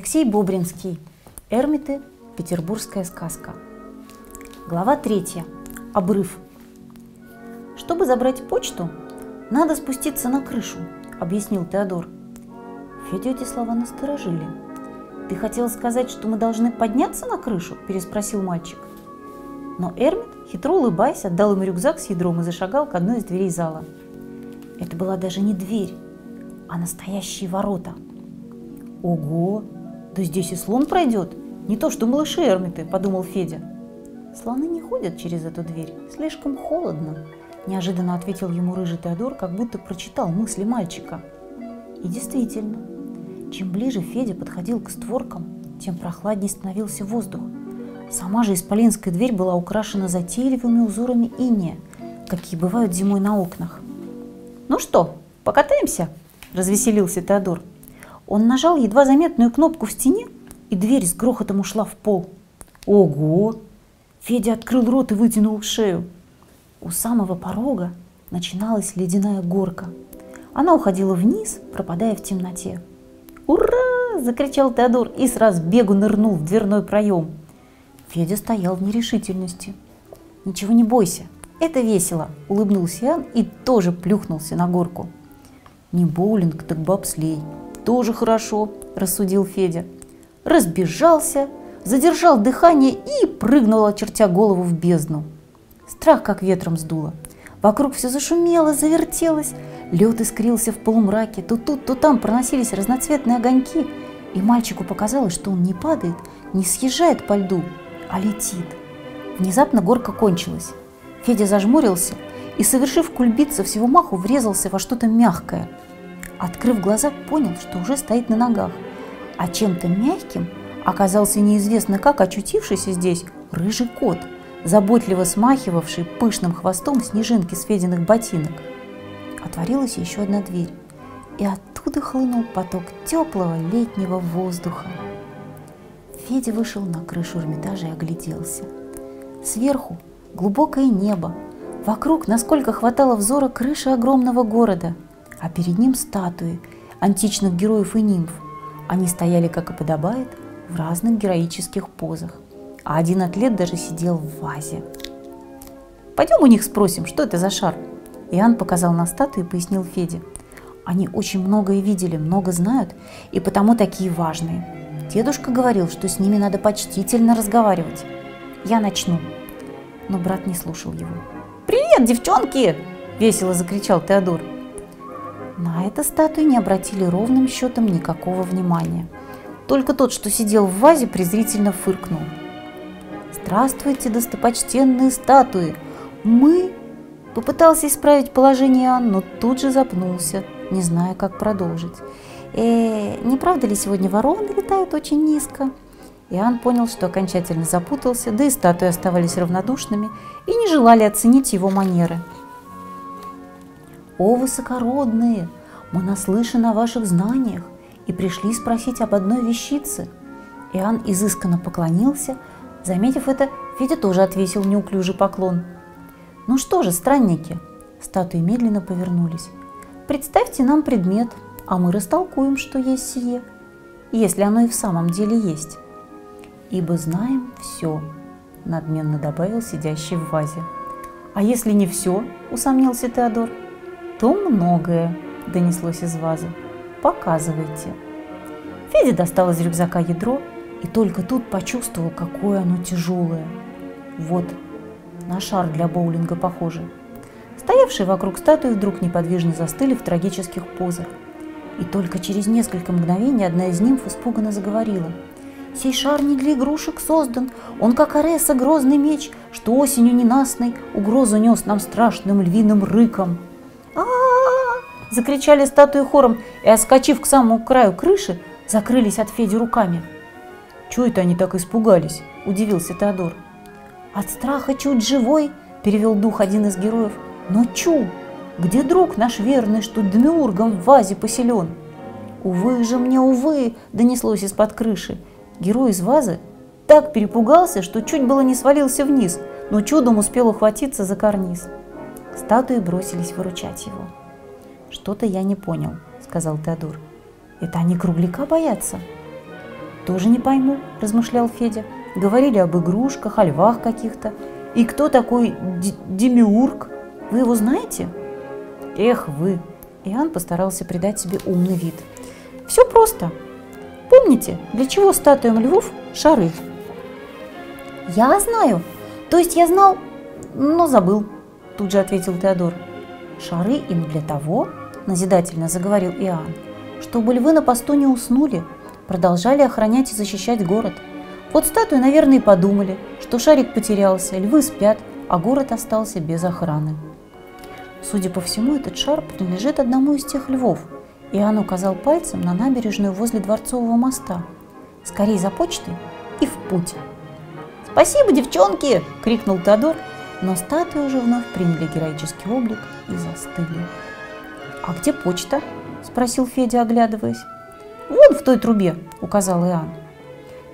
Алексей Бобринский. Эрмиты. Петербургская сказка. Глава третья. Обрыв. Чтобы забрать почту, надо спуститься на крышу, объяснил Теодор. Федю эти слова насторожили. Ты хотел сказать, что мы должны подняться на крышу? переспросил мальчик. Но Эрмит, хитро улыбаясь, отдал ему рюкзак с ядром и зашагал к одной из дверей зала. Это была даже не дверь, а настоящие ворота. Ого, да здесь и слон пройдет, не то что малыши Эрмиты, подумал Федя. Слоны не ходят через эту дверь, слишком холодно, неожиданно ответил ему рыжий Теодор, как будто прочитал мысли мальчика. И действительно, чем ближе Федя подходил к створкам, тем прохладнее становился воздух. Сама же исполинская дверь была украшена затейливыми узорами иния, какие бывают зимой на окнах. «Ну что, покатаемся?» – развеселился Теодор. Он нажал едва заметную кнопку в стене, и дверь с грохотом ушла в пол. «Ого!» Федя открыл рот и вытянул шею. У самого порога начиналась ледяная горка. Она уходила вниз, пропадая в темноте. «Ура!» – закричал Теодор и с разбегу нырнул в дверной проем. Федя стоял в нерешительности. «Ничего не бойся, это весело!» – улыбнулся Иоанн и тоже плюхнулся на горку. «Не боулинг, так бобслей. Тоже хорошо!» – рассудил Федя. Разбежался, задержал дыхание и прыгнул, очертя голову в бездну. Страх как ветром сдуло. Вокруг все зашумело, завертелось. Лед искрился в полумраке. То тут, то там проносились разноцветные огоньки. И мальчику показалось, что он не падает, не съезжает по льду, а летит. Внезапно горка кончилась. Федя зажмурился и, совершив кульбит всего маху, врезался во что-то мягкое. Открыв глаза, понял, что уже стоит на ногах. А чем-то мягким оказался неизвестно как очутившийся здесь рыжий кот – заботливо смахивавший пышным хвостом снежинки с Фединых ботинок. Отворилась еще одна дверь, и оттуда хлынул поток теплого летнего воздуха. Федя вышел на крышу Эрмитажа и огляделся. Сверху глубокое небо, вокруг, насколько хватало взора, крыши огромного города, а перед ним статуи античных героев и нимф. Они стояли, как и подобает, в разных героических позах а один атлет даже сидел в вазе. «Пойдем у них спросим, что это за шар?» Иоанн показал на статую и пояснил Феде. «Они очень многое видели, много знают, и потому такие важные. Дедушка говорил, что с ними надо почтительно разговаривать. Я начну». Но брат не слушал его. «Привет, девчонки!» – весело закричал Теодор. На это статуи не обратили ровным счетом никакого внимания. Только тот, что сидел в вазе, презрительно фыркнул – «Здравствуйте, достопочтенные статуи! Мы...» Попытался исправить положение Иоанн, но тут же запнулся, не зная, как продолжить. «Э, не правда ли сегодня вороны летают очень низко?» Иоанн понял, что окончательно запутался, да и статуи оставались равнодушными и не желали оценить его манеры. «О, высокородные! Мы наслышаны о ваших знаниях и пришли спросить об одной вещице». Иоанн изысканно поклонился, Заметив это, Федя тоже отвесил неуклюжий поклон. «Ну что же, странники?» Статуи медленно повернулись. «Представьте нам предмет, а мы растолкуем, что есть сие, если оно и в самом деле есть. Ибо знаем все», – надменно добавил сидящий в вазе. «А если не все?» – усомнился Теодор. «То многое», – донеслось из вазы. «Показывайте». Федя достал из рюкзака ядро и только тут почувствовал, какое оно тяжелое. Вот, на шар для боулинга похоже. Стоявшие вокруг статуи вдруг неподвижно застыли в трагических позах. И только через несколько мгновений одна из нимф испуганно заговорила. «Сей шар не для игрушек создан, он как Ареса грозный меч, что осенью ненастной угрозу нес нам страшным львиным рыком». Закричали статуи хором и, оскочив к самому краю крыши, закрылись от Феди руками. «Чего это они так испугались?» – удивился Теодор. «От страха чуть живой», – перевел дух один из героев. «Но чу! Где друг наш верный, что демиургом в вазе поселен?» «Увы же мне, увы!» – донеслось из-под крыши. Герой из вазы так перепугался, что чуть было не свалился вниз, но чудом успел ухватиться за карниз. Статуи бросились выручать его. «Что-то я не понял», – сказал Теодор. «Это они кругляка боятся?» Тоже не пойму, размышлял Федя. Говорили об игрушках, о львах каких-то. И кто такой Демиург? Вы его знаете? Эх вы! Иоанн постарался придать себе умный вид. Все просто. Помните, для чего статуям львов шары? Я знаю. То есть я знал, но забыл, тут же ответил Теодор. Шары им для того, назидательно заговорил Иоанн, чтобы львы на посту не уснули, продолжали охранять и защищать город. Вот статуи, наверное, и подумали, что шарик потерялся, львы спят, а город остался без охраны. Судя по всему, этот шар принадлежит одному из тех львов. Иоанн указал пальцем на набережную возле Дворцового моста. Скорей за почтой и в путь. «Спасибо, девчонки!» – крикнул Тодор, но статуи уже вновь приняли героический облик и застыли. «А где почта?» – спросил Федя, оглядываясь. «Вон в той трубе», – указал Иоанн.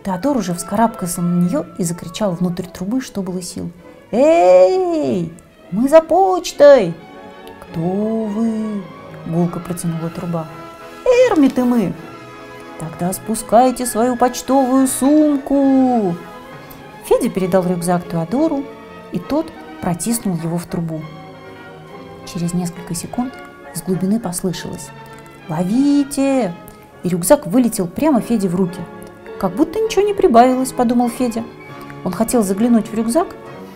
Теодор уже вскарабкался на нее и закричал внутрь трубы, что было сил. «Эй, мы за почтой!» «Кто вы?» – гулко протянула труба. «Эрмиты мы!» «Тогда спускайте свою почтовую сумку!» Федя передал рюкзак Теодору, и тот протиснул его в трубу. Через несколько секунд из глубины послышалось «Ловите!» И рюкзак вылетел прямо Феде в руки. «Как будто ничего не прибавилось», – подумал Федя. Он хотел заглянуть в рюкзак,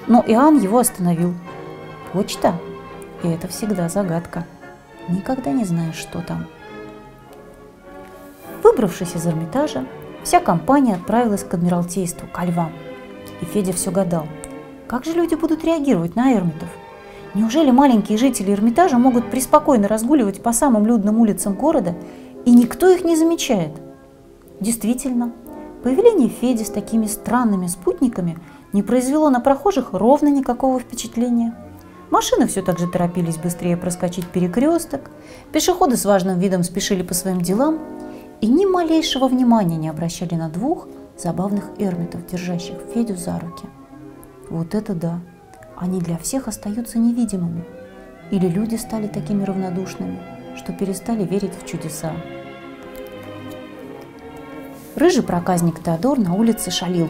но Иоанн его остановил. «Почта?» И это всегда загадка. Никогда не знаешь, что там. Выбравшись из Эрмитажа, вся компания отправилась к Адмиралтейству, ко львам. И Федя все гадал, как же люди будут реагировать на эрмитов? Неужели маленькие жители Эрмитажа могут преспокойно разгуливать по самым людным улицам города, и никто их не замечает? Действительно, появление Феди с такими странными спутниками не произвело на прохожих ровно никакого впечатления – Машины все так же торопились быстрее проскочить перекресток, пешеходы с важным видом спешили по своим делам и ни малейшего внимания не обращали на двух забавных эрмитов, держащих Федю за руки. Вот это да! Они для всех остаются невидимыми. Или люди стали такими равнодушными, что перестали верить в чудеса. Рыжий проказник Теодор на улице шалил.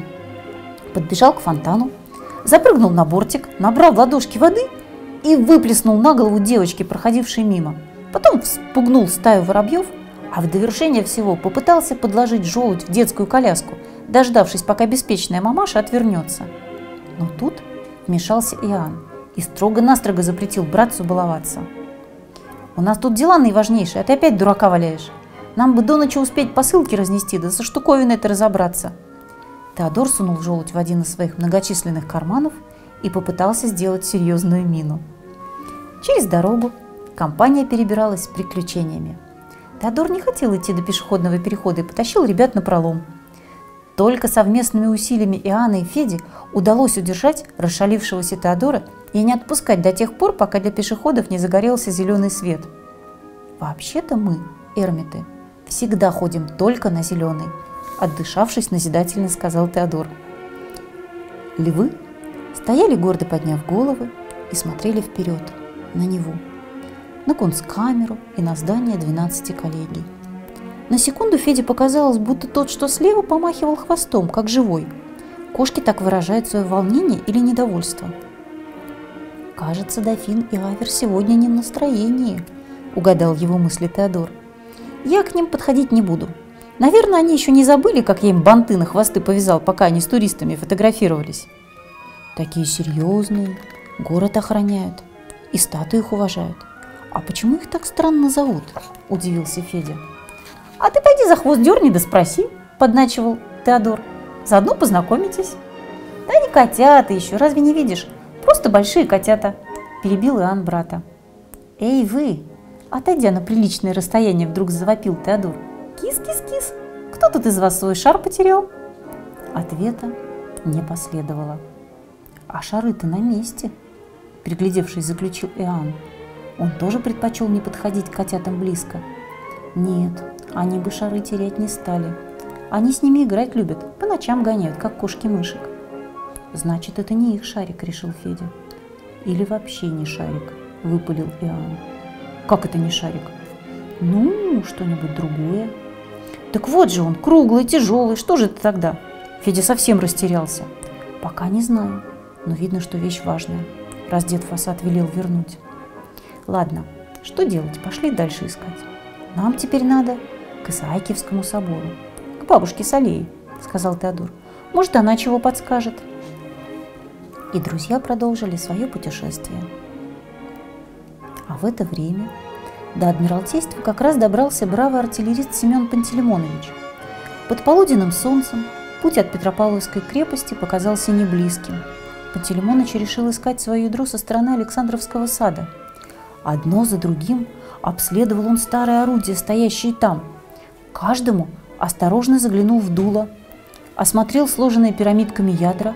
Подбежал к фонтану, запрыгнул на бортик, набрал в ладошки воды – и выплеснул на голову девочки, проходившей мимо. Потом вспугнул стаю воробьев, а в довершение всего попытался подложить желудь в детскую коляску, дождавшись, пока беспечная мамаша отвернется. Но тут вмешался Иоанн и строго-настрого запретил братцу баловаться. «У нас тут дела наиважнейшие, а ты опять дурака валяешь. Нам бы до ночи успеть посылки разнести, да со штуковиной это разобраться». Теодор сунул желудь в один из своих многочисленных карманов – и попытался сделать серьезную мину. Через дорогу компания перебиралась с приключениями. Теодор не хотел идти до пешеходного перехода и потащил ребят на пролом. Только совместными усилиями Иоанна и Феди удалось удержать расшалившегося Теодора и не отпускать до тех пор, пока для пешеходов не загорелся зеленый свет. «Вообще-то мы, эрмиты, всегда ходим только на зеленый», отдышавшись назидательно сказал Теодор. Львы стояли гордо подняв головы и смотрели вперед, на Неву, на кунсткамеру и на здание 12 коллегий. На секунду Феде показалось, будто тот, что слева, помахивал хвостом, как живой. Кошки так выражают свое волнение или недовольство. «Кажется, дофин и Авер сегодня не в настроении», – угадал его мысли Теодор. «Я к ним подходить не буду. Наверное, они еще не забыли, как я им банты на хвосты повязал, пока они с туристами фотографировались». Такие серьезные, город охраняют и статуи их уважают. А почему их так странно зовут? Удивился Федя. А ты пойди за хвост дерни да спроси, подначивал Теодор. Заодно познакомитесь. Да не котята еще, разве не видишь? Просто большие котята, перебил Иоанн брата. Эй вы, отойдя на приличное расстояние, вдруг завопил Теодор. Кис-кис-кис, кто тут из вас свой шар потерял? Ответа не последовало. «А шары-то на месте», – приглядевшись, заключил Иоанн. Он тоже предпочел не подходить к котятам близко. Нет, они бы шары терять не стали. Они с ними играть любят, по ночам гоняют, как кошки-мышек. Значит, это не их шарик, решил Федя. Или вообще не шарик, выпалил Иоанн. Как это не шарик? Ну, что-нибудь другое. Так вот же он, круглый, тяжелый, что же это тогда? Федя совсем растерялся. Пока не знаю, но видно, что вещь важная, раз дед фасад велел вернуть. Ладно, что делать? Пошли дальше искать. Нам теперь надо к Исаакиевскому собору, к бабушке Салеи, сказал Теодор. Может, она чего подскажет. И друзья продолжили свое путешествие. А в это время до Адмиралтейства как раз добрался бравый артиллерист Семен Пантелеймонович. Под полуденным солнцем путь от Петропавловской крепости показался неблизким. Пантелеймонович решил искать свою ядро со стороны Александровского сада. Одно за другим обследовал он старые орудия, стоящие там. Каждому осторожно заглянул в дуло, осмотрел сложенные пирамидками ядра,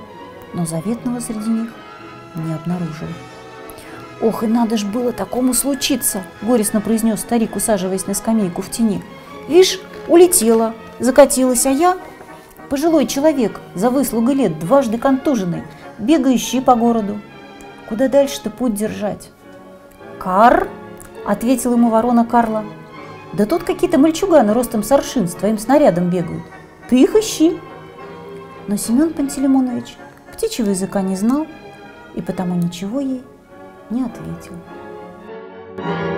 но заветного среди них не обнаружил. «Ох, и надо ж было такому случиться!» – горестно произнес старик, усаживаясь на скамейку в тени. «Вишь, улетела, закатилась, а я – пожилой человек, за выслугы лет, дважды контуженный, бегающий по городу. Куда дальше-то путь держать?» «Кар!» – ответил ему ворона Карла. «Да тут какие-то мальчуганы ростом с аршин с твоим снарядом бегают. Ты их ищи!» Но Семен Пантелеймонович птичьего языка не знал и потому ничего ей не ответил. thank you